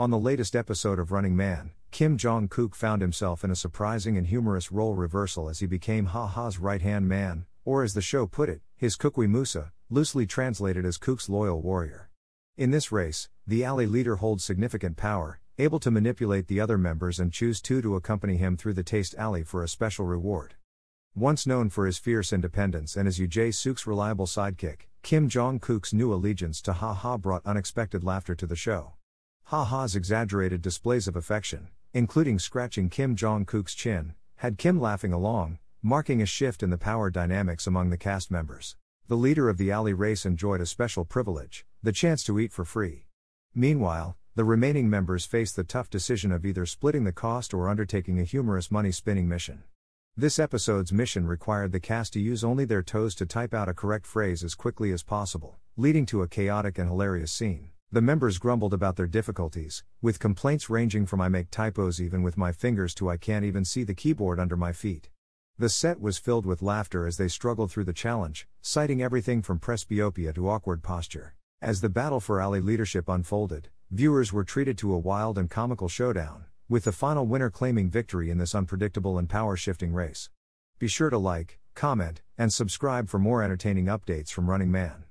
On the latest episode of Running Man, Kim Jong Kook found himself in a surprising and humorous role reversal as he became Ha Ha's right hand man, or as the show put it, his Kookwi Musa, loosely translated as Kook's loyal warrior. In this race, the alley leader holds significant power, able to manipulate the other members and choose two to accompany him through the Taste Alley for a special reward. Once known for his fierce independence and as Yoo Jae-suk's reliable sidekick, Kim Jong-kook's new allegiance to Ha Ha brought unexpected laughter to the show. Ha Ha's exaggerated displays of affection, including scratching Kim Jong-kook's chin, had Kim laughing along, marking a shift in the power dynamics among the cast members. The leader of the alley race enjoyed a special privilege, the chance to eat for free. Meanwhile, the remaining members faced the tough decision of either splitting the cost or undertaking a humorous money spinning mission. This episode's mission required the cast to use only their toes to type out a correct phrase as quickly as possible, leading to a chaotic and hilarious scene. The members grumbled about their difficulties, with complaints ranging from I make typos even with my fingers to I can't even see the keyboard under my feet. The set was filled with laughter as they struggled through the challenge, citing everything from presbyopia to awkward posture. As the battle for alley leadership unfolded, viewers were treated to a wild and comical showdown, with the final winner claiming victory in this unpredictable and power shifting race. Be sure to like, comment, and subscribe for more entertaining updates from Running Man.